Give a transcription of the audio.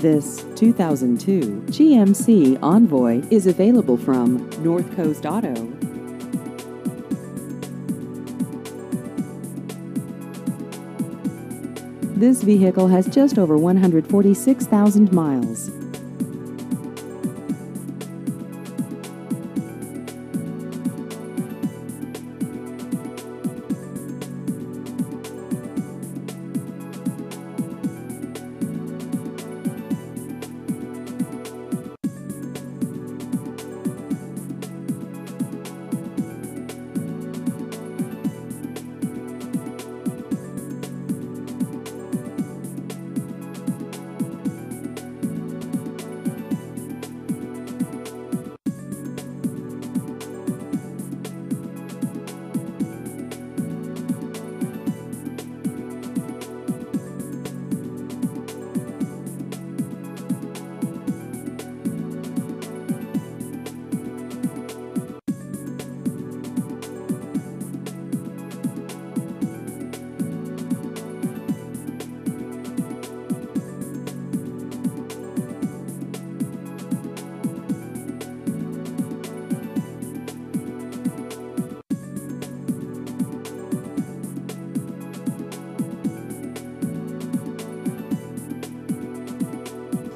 This 2002 GMC Envoy is available from North Coast Auto. This vehicle has just over 146,000 miles.